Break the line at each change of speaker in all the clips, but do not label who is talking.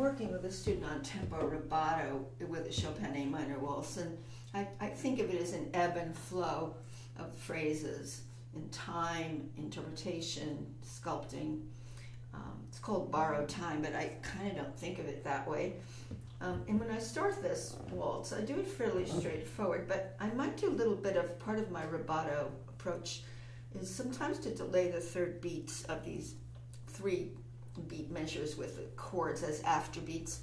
working with a student on tempo rubato with a Chopin A minor waltz, and I, I think of it as an ebb and flow of phrases in time, interpretation, sculpting. Um, it's called borrowed time, but I kind of don't think of it that way. Um, and when I start this waltz, I do it fairly straightforward, but I might do a little bit of part of my rubato approach is sometimes to delay the third beats of these three beat measures with the chords as afterbeats,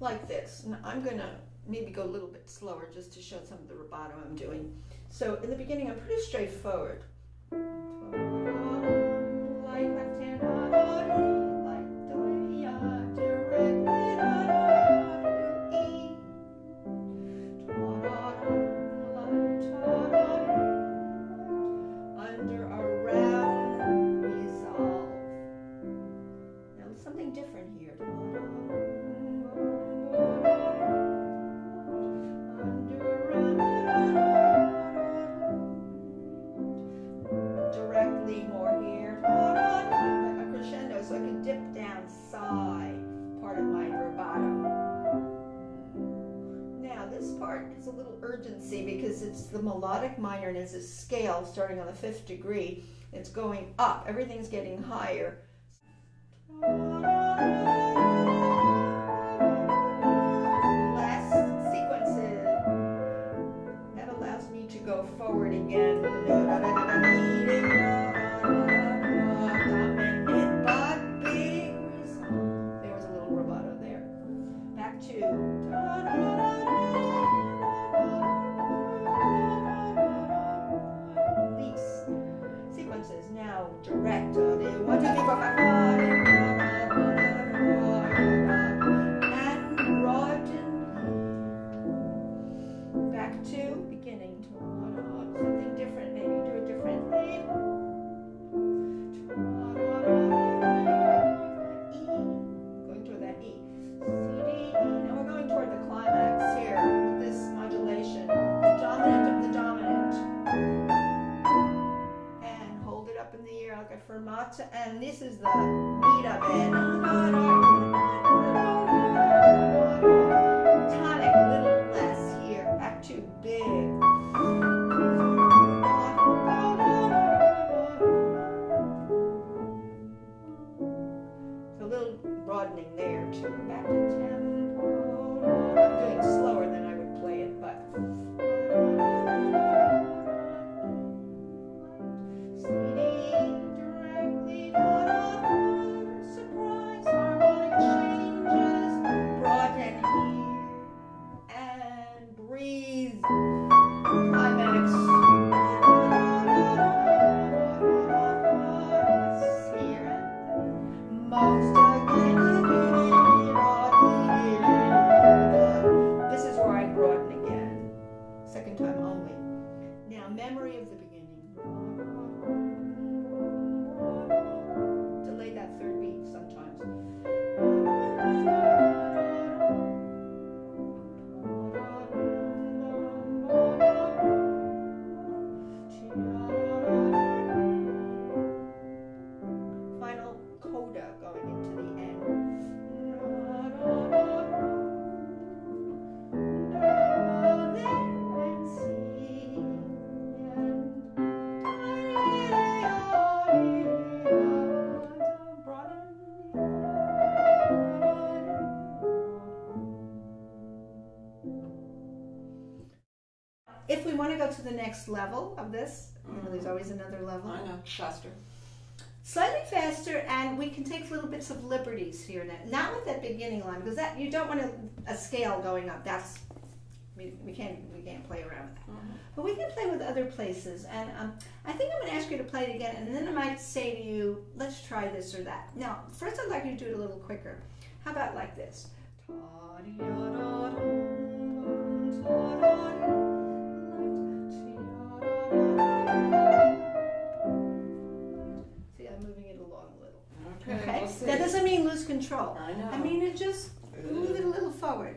like this. And I'm going to maybe go a little bit slower just to show some of the rubato I'm doing. So in the beginning, I'm pretty straightforward. Melodic minor and it's a scale starting on the fifth degree. It's going up. Everything's getting higher. Next level of this. Mm-hmm. You know, there's always another level.
I know, faster.
Slightly faster, and we can take little bits of liberties here and there. Not with that beginning line, because that you don't want a, a scale going up. That's we, we can't we can't play around with that. Mm-hmm. But we can play with other places, and um, I think I'm going to ask you to play it again, and then I might say to you, let's try this or that. Now, first I'd like you to do it a little quicker. How about like this? Doesn't mean lose control.
I know.
I mean it just move it a little forward.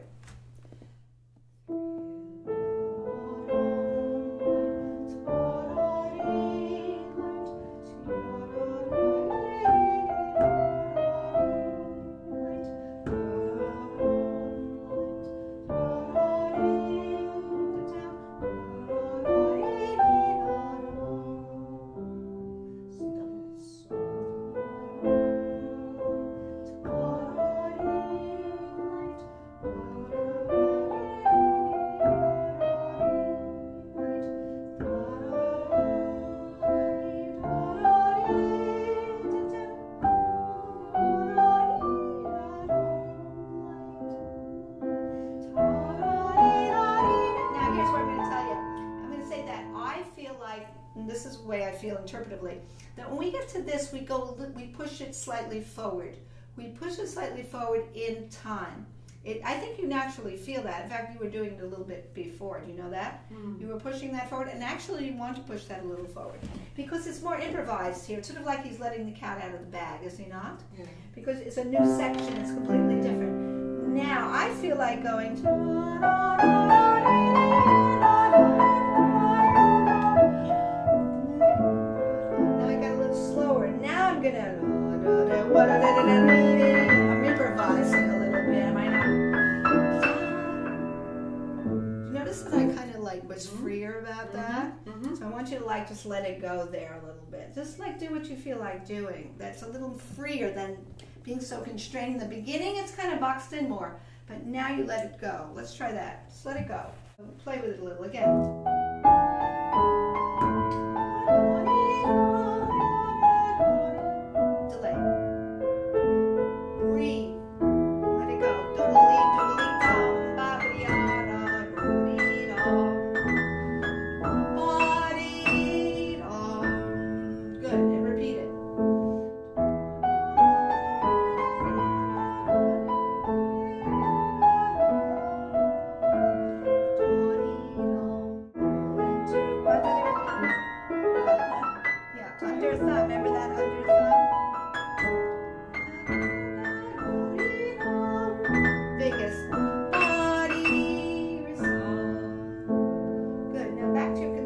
Feel like, this is the way I feel interpretively. That when we get to this, we go, we push it slightly forward. We push it slightly forward in time. It, I think you naturally feel that. In fact, you were doing it a little bit before. Do you know that?
Mm.
You were pushing that forward, and actually, you want to push that a little forward because it's more improvised here. It's sort of like he's letting the cat out of the bag, is he not?
Yeah.
Because it's a new section. It's completely different. Now I feel like going. Want you to like just let it go there a little bit. Just like do what you feel like doing. That's a little freer than being so constrained in the beginning. It's kind of boxed in more, but now you let it go. Let's try that. Just let it go. Play with it a little again.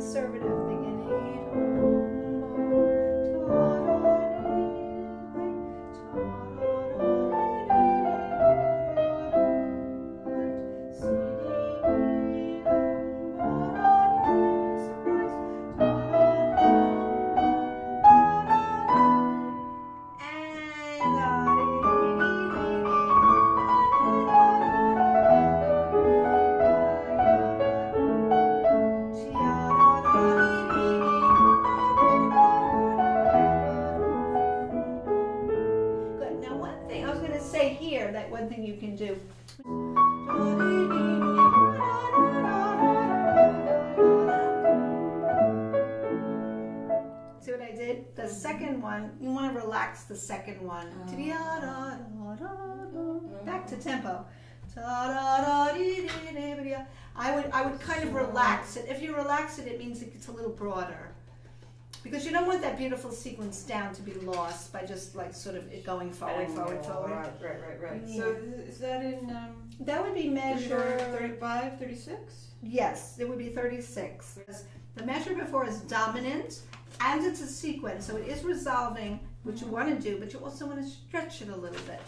Conservative second one. Back to tempo. I would I would kind of relax it. If you relax it, it means it gets a little broader. Because you don't want that beautiful sequence down to be lost by just like sort of it going forward, forward, forward.
Right, right, right, right.
Yeah.
So is that in um,
That would be measure.
35, 36?
Yes, it would be 36. The measure before is dominant and it's a sequence, so it is resolving what you mm-hmm. want to do, but you also want to stretch it a little bit.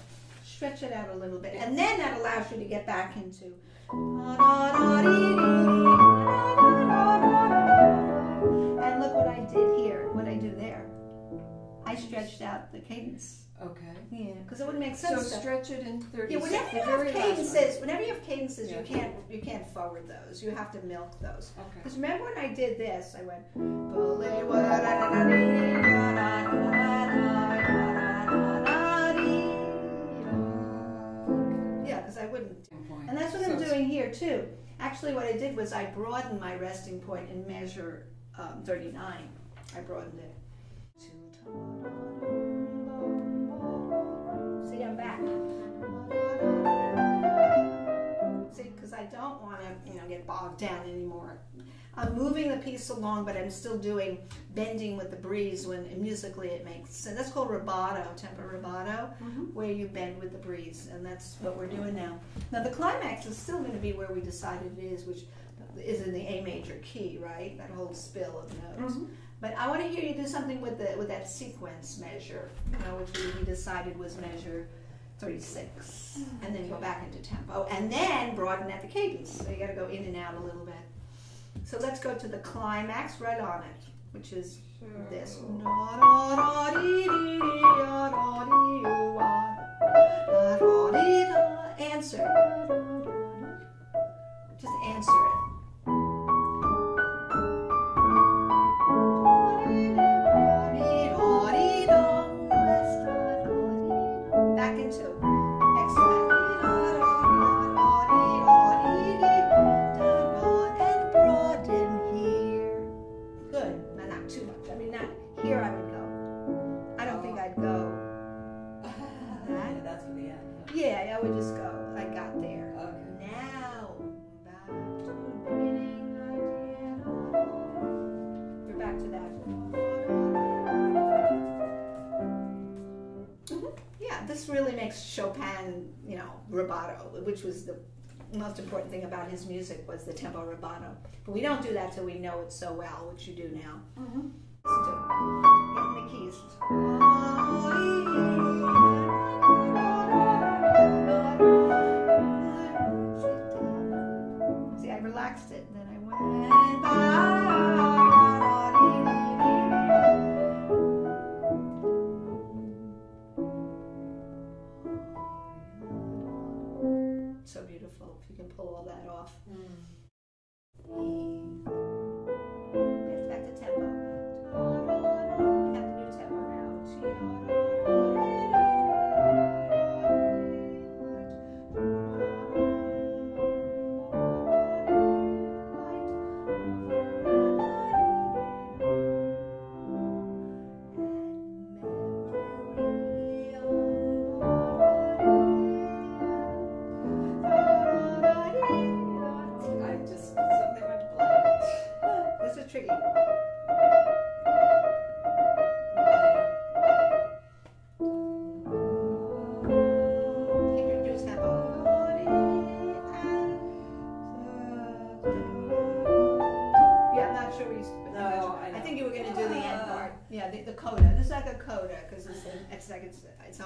Stretch it out a little bit, and then that allows you to get back into. And look what I did here, what I do there. I stretched out the cadence.
Okay.
Yeah, because it wouldn't make
So
sense. to-
stretch it in thirty.
yeah, whenever
the
you have cadences, whenever you have cadences,
Yeah.
you can't you can't forward those. You have to milk those.
Okay.
Because remember when I did this, I went. Yeah, because I wouldn't. And that's what
So
I'm doing here too. Actually, what I did was I broadened my resting point in measure um, 39. I broadened it. See, back. See, because I don't want to, you know, get bogged down anymore. I'm moving the piece along, but I'm still doing bending with the breeze when musically it makes sense. That's called rubato, tempo rubato,
Mhm.
where you bend with the breeze, and that's what we're doing now. Now the climax is still going to be where we decided it is, which is in the A major key, right? That whole spill of notes.
Mhm.
But I want to hear you do something with the with that sequence measure, you know, which we decided was measure 36, and then go back into tempo, and then broaden at the cadence. So you got to go in and out a little bit. So let's go to the climax right on it, which is this. Answer. Chopin, you know, rubato, which was the most important thing about his music was the tempo rubato. But we don't do that till we know it so well, which you do now.
Mm-hmm.
Listen to getting the keys.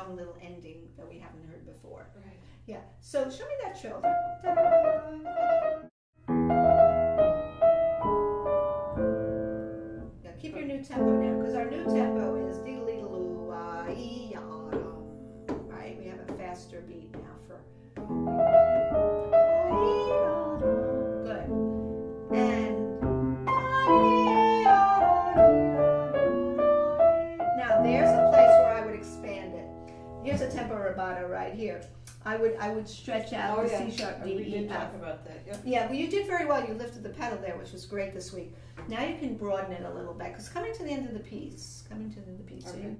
Own little ending that we haven't heard before.
Right.
Yeah. So show me that trill. Here. I would I would stretch out
Oh,
the
yeah.
C sharp D
We
E
did talk about that. Yeah.
Yeah, well, you did very well. You lifted the pedal there, which was great this week. Now you can broaden it a little bit because coming to the end of the piece, coming to the end of the piece. So
Okay.
you,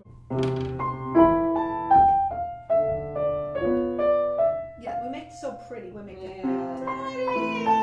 yeah, we make it so pretty. We make it. Now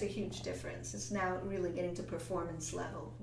makes a huge difference. It's now really getting to performance level.